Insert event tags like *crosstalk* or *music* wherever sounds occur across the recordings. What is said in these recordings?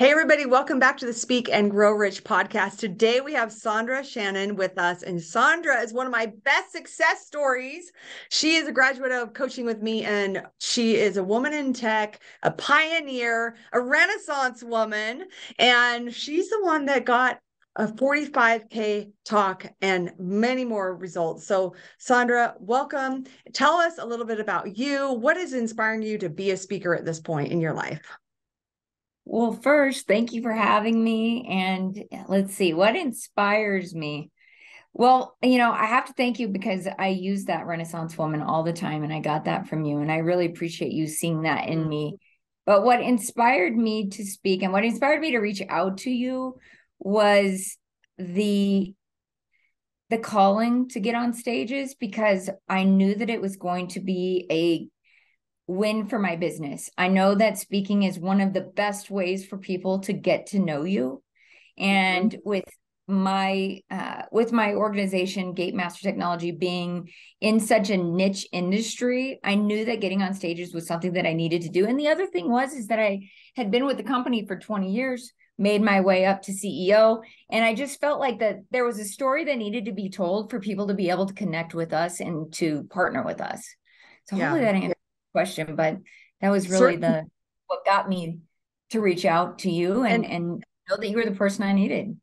Hey, everybody, welcome back to the Speak and Grow Rich podcast. Today we have Sondra Shannon with us, and Sondra is one of my best success stories. She is a graduate of coaching with me, and she is a woman in tech, a pioneer, a renaissance woman, and she's the one that got a 45K talk and many more results. So, Sondra, welcome. Tell us a little bit about you. What is inspiring you to be a speaker at this point in your life? Well, first, thank you for having me. And let's see, what inspires me? Well, you know, I have to thank you because I use that Renaissance woman all the time, and I got that from you. And I really appreciate you seeing that in me. Mm-hmm. But what inspired me to speak and what inspired me to reach out to you was the the calling to get on stages because I knew that it was going to be a win for my business. I know that speaking is one of the best ways for people to get to know you. And mm-hmm. with my uh, with my organization gate master technology being in such a niche industry i knew that getting on stages was something that i needed to do and the other thing was is that i had been with the company for 20 years made my way up to ceo and i just felt like that there was a story that needed to be told for people to be able to connect with us and to partner with us so yeah. hopefully that answers question, but that was really Certainly. the what got me to reach out to you and, and and know that you were the person I needed.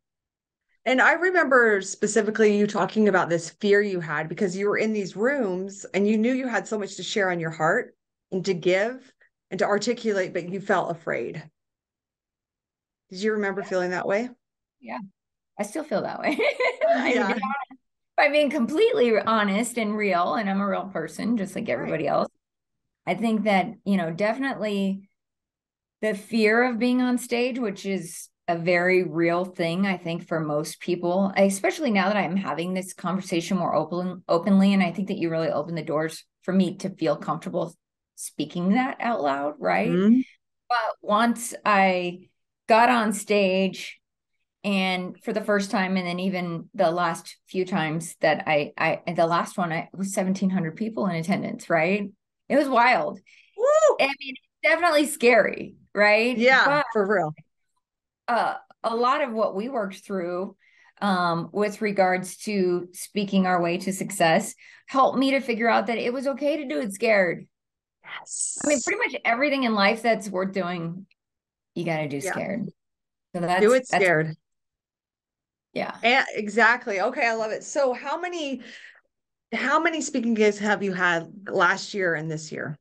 And I remember specifically you talking about this fear you had because you were in these rooms and you knew you had so much to share on your heart and to give and to articulate, but you felt afraid. Did you remember yeah. feeling that way? Yeah, I still feel that way. *laughs* yeah. By being completely honest and real, and I'm a real person just like everybody right. else. I think that, you know, definitely the fear of being on stage, which is a very real thing, I think, for most people, especially now that I'm having this conversation more open openly. And I think that you really open the doors for me to feel comfortable speaking that out loud, right? Mm-hmm. But once I got on stage and for the first time and then even the last few times that i i the last one i was 1700 people in attendance right it was wild. Woo! I mean, definitely scary, right? Yeah, but, for real. Uh, a lot of what we worked through um, with regards to speaking our way to success helped me to figure out that it was okay to do it scared. Yes. I mean, pretty much everything in life that's worth doing, you got to do yeah. scared. So that's do it scared. yeah. And, exactly. Okay, I love it. So, how many how many speaking gigs have you had last year and this year?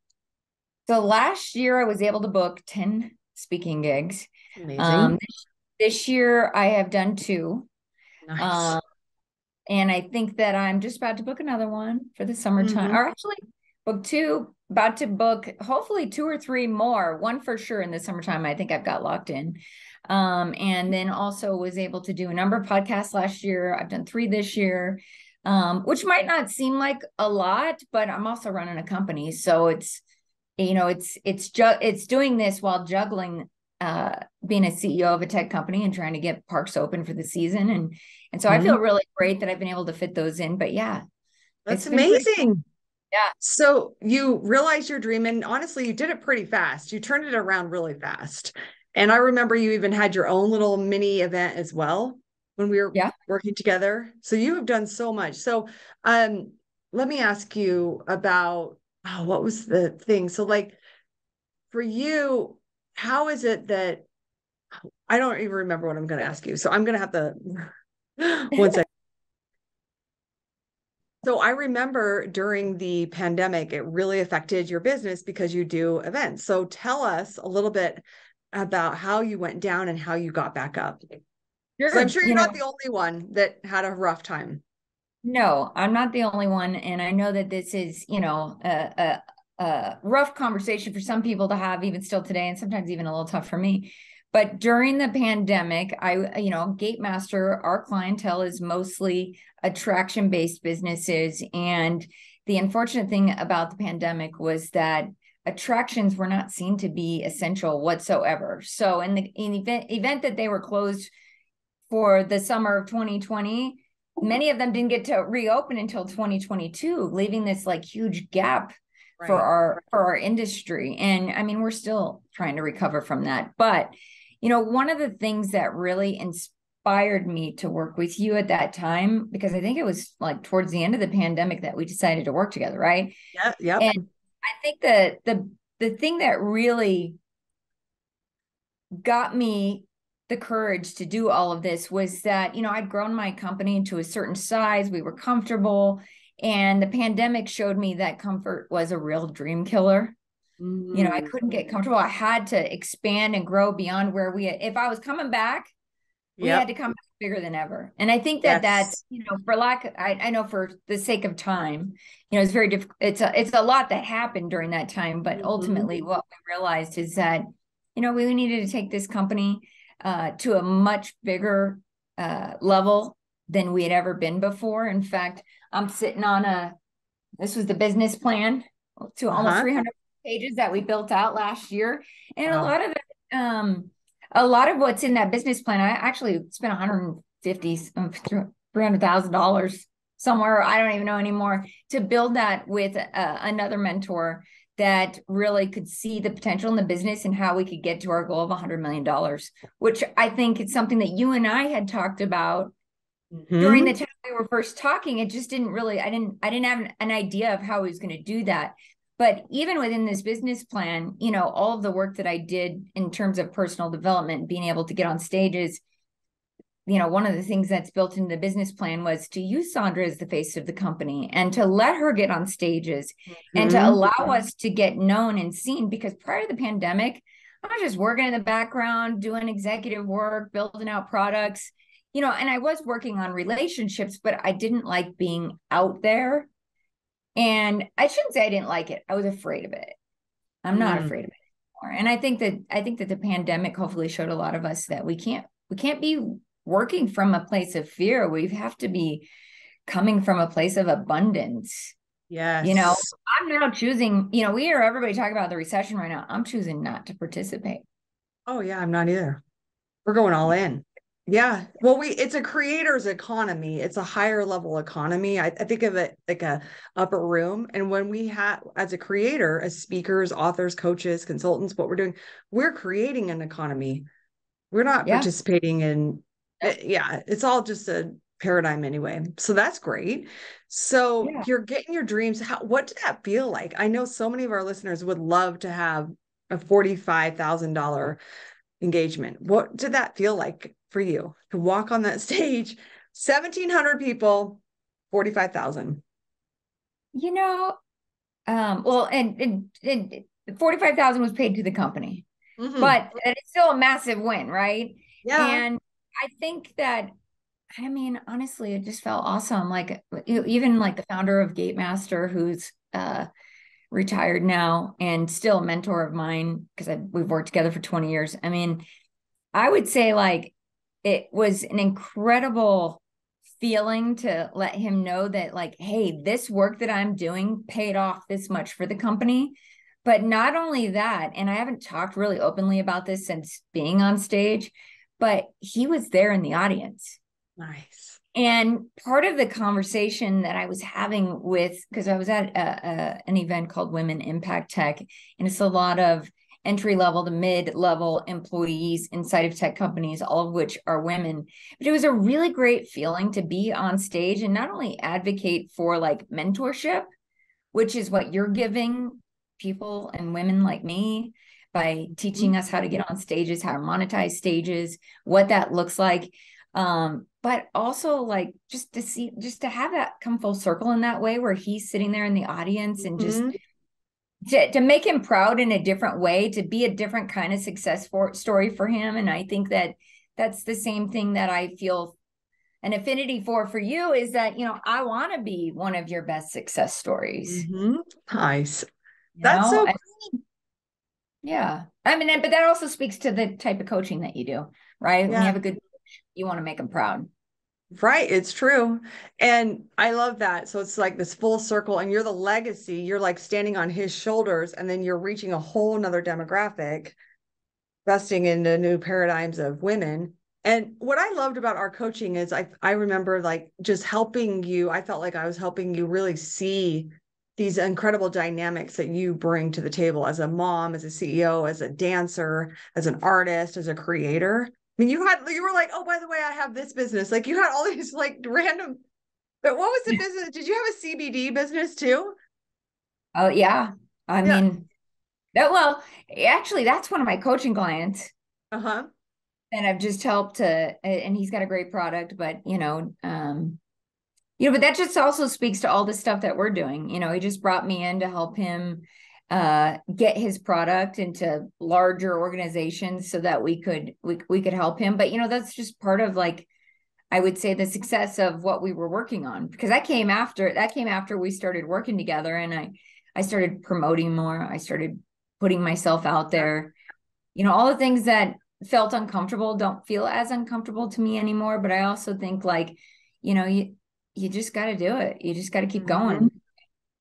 So last year I was able to book 10 speaking gigs. Amazing. Um, this, year I have done two. Nice. Um, and I think that I'm just about to book another one for the summertime, mm-hmm. or actually book two, about to book hopefully two or three more, one for sure in the summertime. I think I've got locked in. Um, and then also was able to do a number of podcasts last year. I've done three this year um, which might not seem like a lot, but I'm also running a company, so it's you know it's it's ju- it's doing this while juggling uh, being a CEO of a tech company and trying to get parks open for the season, and and so mm-hmm. I feel really great that I've been able to fit those in. But yeah, that's amazing. Yeah. So you realized your dream, and honestly, you did it pretty fast. You turned it around really fast. And I remember you even had your own little mini event as well when we were yeah. working together. So you have done so much. So um let me ask you about oh, what was the thing? So like for you, how is it that I don't even remember what I'm going to ask you. So I'm going to have to *gasps* one second. So I remember during the pandemic, it really affected your business because you do events. So tell us a little bit about how you went down and how you got back up. Sure. I'm sure you're you not know, the only one that had a rough time. No, I'm not the only one. And I know that this is, you know, a, a, a rough conversation for some people to have even still today, and sometimes even a little tough for me. But during the pandemic, I, you know, Gatemaster, our clientele is mostly attraction based businesses. And the unfortunate thing about the pandemic was that attractions were not seen to be essential whatsoever. So in the in event event that they were closed for the summer of 2020 many of them didn't get to reopen until 2022 leaving this like huge gap right. for our for our industry and i mean we're still trying to recover from that but you know, one of the things that really inspired me to work with you at that time, because I think it was like towards the end of the pandemic that we decided to work together, right? Yeah, yeah. And I think that the the thing that really got me the courage to do all of this was that you know I'd grown my company to a certain size, we were comfortable, and the pandemic showed me that comfort was a real dream killer. Mm-hmm. You know, I mm. couldn't get comfortable. I had to expand and grow beyond where we had, if I was coming back, we yep. had to come bigger than ever. And I think that yes. that's, you know, for lack, I, I know for the sake of time, you know, it's very difficult. It's a, it's a lot that happened during that time, but mm-hmm. ultimately what we realized is that, you know, we needed to take this company uh, to a much bigger uh, level than we had ever been before. In fact, I'm sitting on a, this was the business plan to uh-huh. almost 300 pages that we built out last year. And wow. a lot of it, um, a lot of what's in that business plan, I actually spent 150, um, $300,000 somewhere. I don't even know anymore to build that with uh, another mentor that really could see the potential in the business and how we could get to our goal of $100 million, which I think it's something that you and I had talked about mm-hmm. during the time we were first talking. It just didn't really, I didn't, I didn't have an, an idea of how I was going to do that. But even within this business plan, you know, all of the work that I did in terms of personal development, being able to get on stages, you know, one of the things that's built into the business plan was to use Sondra as the face of the company and to let her get on stages mm-hmm. and to mm-hmm. allow us to get known and seen. Because prior to the pandemic, I was just working in the background, doing executive work, building out products, you know, and I was working on relationships, but I didn't like being out there. And I shouldn't say I didn't like it. I was afraid of it. I'm not mm. afraid of it anymore. And I think that I think that the pandemic hopefully showed a lot of us that we can't we can't be working from a place of fear. We have to be coming from a place of abundance. Yes. You know, I'm now choosing, you know, we hear everybody talk about the recession right now. I'm choosing not to participate. Oh yeah, I'm not either. We're going all in. Yeah. Well, we it's a creator's economy. It's a higher level economy. I, I think of it like a upper room. And when we have as a creator, as speakers, authors, coaches, consultants, what we're doing, we're creating an economy. We're not yeah. participating in eh, yeah, it's all just a paradigm anyway. So that's great. So yeah. you're getting your dreams. How what did that feel like? I know so many of our listeners would love to have a $45,000 engagement. What did that feel like for you to walk on that *laughs* stage? 1700 people, 45,000. You know, um, well, and, and, and 45,000 was paid to the company, mm-hmm. but it's still a massive win, right? Yeah. And I think that I mean, honestly, it just felt awesome. Like even like the founder of Gatemaster, who's uh, retired now and still a mentor of mine because we've worked together for 20 years. I mean, I would say like it was an incredible feeling to let him know that like, hey, this work that I'm doing paid off this much for the company. But not only that, and I haven't talked really openly about this since being on stage, but he was there in the audience. Nice. And part of the conversation that I was having with, because I was at a, a, an event called Women Impact Tech, and it's a lot of entry level to mid level employees inside of tech companies, all of which are women. But it was a really great feeling to be on stage and not only advocate for like mentorship, which is what you're giving people and women like me, by teaching us how to get on stages, how to monetize stages, what that looks like. Um, but also like just to see, just to have that come full circle in that way where he's sitting there in the audience and mm-hmm. just to, to make him proud in a different way, to be a different kind of success for, story for him. And I think that that's the same thing that I feel an affinity for for you is that you know I want to be one of your best success stories. Mm-hmm. Nice. You That's know? so yeah. I mean, but that also speaks to the type of coaching that you do, right? Yeah. When you have a good you want to make them proud. Right. It's true. And I love that. So it's like this full circle, and you're the legacy. You're like standing on his shoulders, and then you're reaching a whole nother demographic, investing into new paradigms of women. And what I loved about our coaching is I I remember like just helping you. I felt like I was helping you really see these incredible dynamics that you bring to the table as a mom, as a CEO, as a dancer, as an artist, as a creator. I mean, you had you were like, oh, by the way, I have this business. Like you had all *laughs* these like random. But what was the business? Did you have a CBD business too? Oh yeah, I yeah. mean, that well, actually, that's one of my coaching clients. Uh huh. And I've just helped to, and he's got a great product, but you know, um, you know, but that just also speaks to all the stuff that we're doing. You know, he just brought me in to help him uh, get his product into larger organizations so that we could we, we could help him. But you know, that's just part of like I would say the success of what we were working on because that came after that came after we started working together and I I started promoting more. I started putting myself out there. You know, all the things that felt uncomfortable don't feel as uncomfortable to me anymore, but I also think like, you know, you you just got to do it. You just got to keep mm-hmm. going.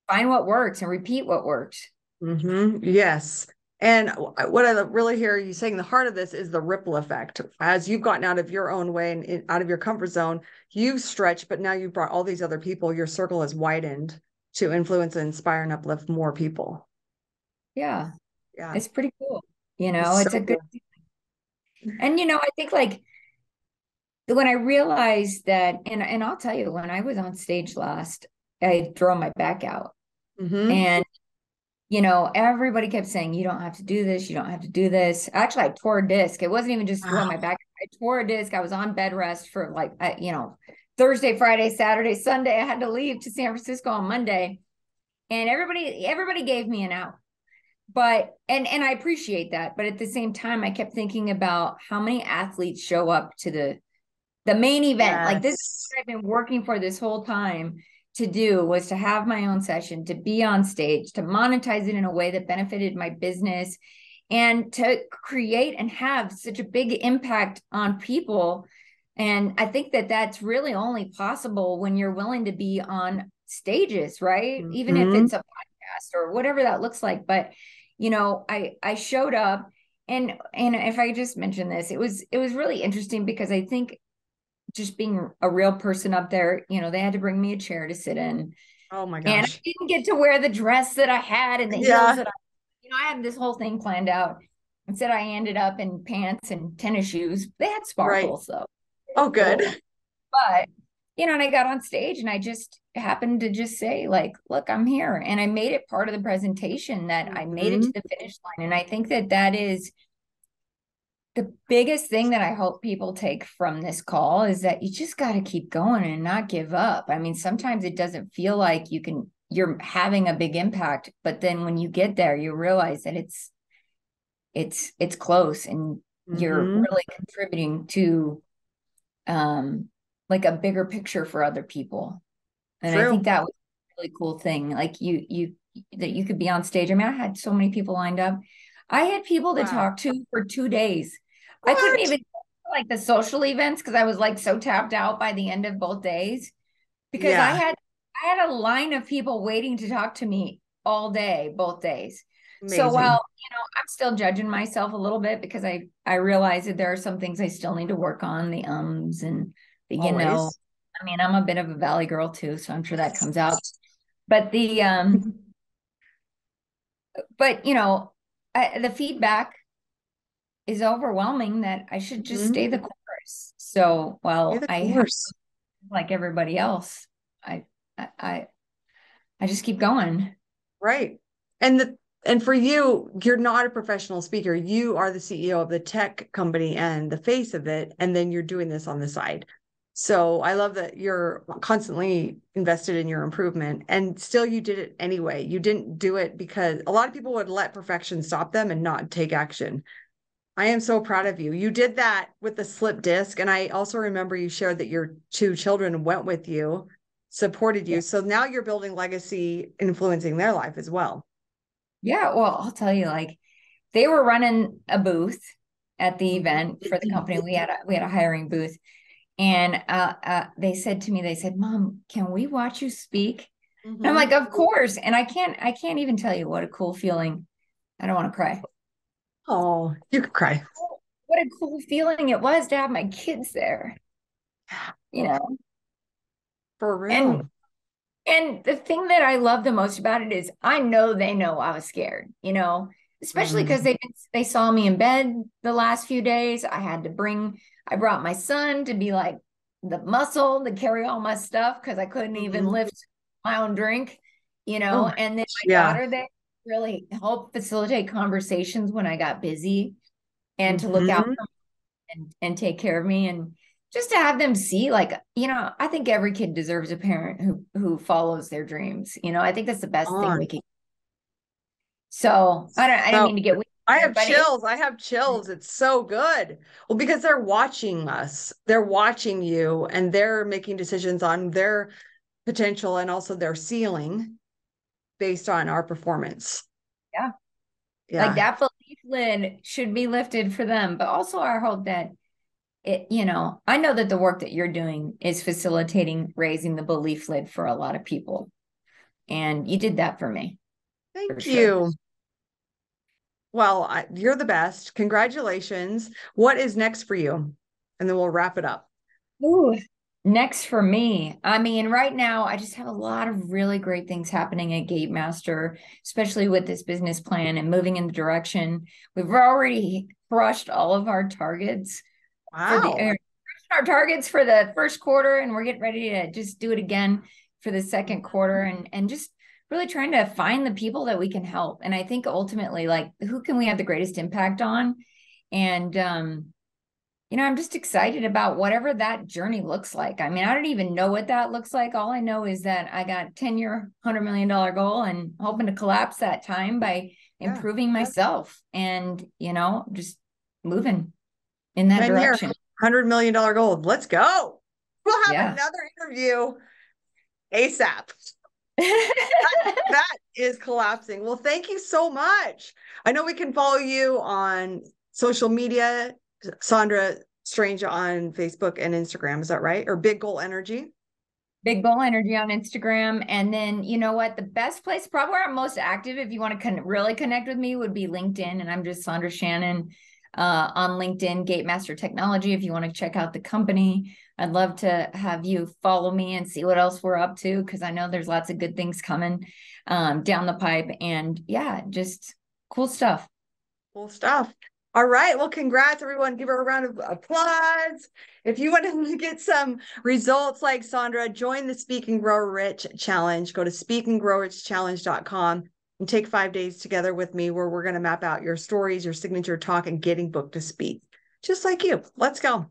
Find what works and repeat what works. Mm-hmm. Yes. And what I really hear you saying, the heart of this is the ripple effect. As you've gotten out of your own way and out of your comfort zone, you've stretched, but now you've brought all these other people. Your circle has widened to influence and inspire and uplift more people. Yeah. Yeah. It's pretty cool. You know, it's, it's so a good cool. and you know, I think like when I realized that, and and I'll tell you, when I was on stage last, I throw my back out, mm-hmm. and you know, everybody kept saying, "You don't have to do this. You don't have to do this." Actually, I tore a disc. It wasn't even just throwing my back. I tore a disc. I was on bed rest for like, you know, Thursday, Friday, Saturday, Sunday. I had to leave to San Francisco on Monday, and everybody, everybody gave me an out but and and I appreciate that but at the same time I kept thinking about how many athletes show up to the the main event yes. like this I've been working for this whole time to do was to have my own session to be on stage to monetize it in a way that benefited my business and to create and have such a big impact on people and i think that that's really only possible when you're willing to be on stages right mm-hmm. even if mm-hmm. it's a podcast or whatever that looks like but you know i i showed up and and if i just mention this it was it was really interesting because i think just being a real person up there, you know, they had to bring me a chair to sit in. Oh my gosh. And I didn't get to wear the dress that I had and the yeah. heels that I, you know, I had this whole thing planned out. Instead, I ended up in pants and tennis shoes. They had sparkles right. though. Oh, good. But, you know, and I got on stage and I just happened to just say, like, look, I'm here. And I made it part of the presentation that mm-hmm. I made it to mm-hmm. the finish line. And I think that that is, the biggest thing that I hope people take from this call is that you just got to keep going and not give up. I mean, sometimes it doesn't feel like you can you're having a big impact, but then when you get there, you realize that it's it's it's close and mm-hmm. you're really contributing to um like a bigger picture for other people. And True. I think that was a really cool thing. Like you you that you could be on stage. I mean, I had so many people lined up. I had people to wow. talk to for two days? I couldn't even like the social events because I was like so tapped out by the end of both days because yeah. I had I had a line of people waiting to talk to me all day, both days. Amazing. So while you know I'm still judging myself a little bit because I I realize that there are some things I still need to work on the ums and the, you Always. know I mean I'm a bit of a valley girl too so I'm sure that comes out but the um but you know I, the feedback is overwhelming that I should just mm-hmm. stay the course. So, well, I have, like everybody else, I, I, I just keep going. Right. And the, and for you, you're not a professional speaker. You are the CEO of the tech company and the face of it. And then you're doing this on the side. So I love that you're constantly invested in your improvement and still you did it anyway. You didn't do it because a lot of people would let perfection stop them and not take action. I am so proud of you. You did that with the slip disc. And I also remember you shared that your two children went with you, supported you. So now you're building legacy, influencing their life as well. Yeah. Well, I'll tell you, like they were running a booth at the event for the company. We had a we had a hiring booth. And uh, uh, they said to me, they said, Mom, can we watch you speak? Mm-hmm. I'm like, of course. And I can't, I can't even tell you what a cool feeling. I don't want to cry. Oh, you could cry. What a cool feeling it was to have my kids there. You know, for real. And And the thing that I love the most about it is I know they know I was scared, you know, especially because mm-hmm. they they saw me in bed the last few days. I had to bring I brought my son to be like the muscle to carry all my stuff because I couldn't mm-hmm. even lift my own drink, you know, oh, and then my yeah. daughter they really help facilitate conversations when I got busy and to look out mm-hmm. and, and take care of me and just to have them see like you know i think every kid deserves a parent who who follows their dreams you know i think that's the best thing we can so i don't i don't mean to get I have chills. I have chills. It's so good. Well, because they're watching us, they're watching you, and they're making decisions on their potential and also their ceiling based on our performance. Yeah. Yeah. Like that belief lid should be lifted for them, but also our hope that it, you know, I know that the work that you're doing is facilitating raising the belief lid for a lot of people. And you did that for me. Thank for you. Sure. Well, I, you're the best. Congratulations. What is next for you? And then we'll wrap it up. Ooh, next for me. I mean, right now, I just have a lot of really great things happening at Gatemaster, especially with this business plan and moving in the direction. We've already crushed all of our targets Wow. The, our targets for the first quarter, and we're getting ready to just do it again for the second quarter, and and just really trying to find the people that we can help. And I think ultimately, like, who can we have the greatest impact on? And um, you know, I'm just excited about whatever that journey looks like. I mean, I don't even know what that looks like. All I know is that I got 10 year, $100 million goal and hoping to collapse that time by improving yeah. myself and, you know, just moving in that direction. Hundred million dollar goal. Let's go. We'll have yeah. another interview ASAP. that, *laughs* *laughs* that is collapsing. Well, thank you so much. I know we can follow you on social media, Sondra Strange on Facebook and Instagram. Is that right? Or Big Goal Energy? Big Goal Energy on Instagram. And then, you know what? The best place, probably where I'm most active, if you want to con- really connect with me, would be LinkedIn. And I'm just Sondra Shannon uh, on LinkedIn, Gatemaster Technology. If you want to check out the company, I'd love to have you follow me and see what else we're up to because I know there's lots of good things coming um, down the pipe. And yeah, just cool stuff. Cool stuff. All right. Well, congrats, everyone. Give her a round of applause. If you want to *laughs* get some results like Sondra, join the Speak and Grow Rich Challenge. Go to speakandgrowrichchallenge.com and take five days together with me where we're going to map out your stories, your signature talk, and getting booked to speak, just like you. Let's go.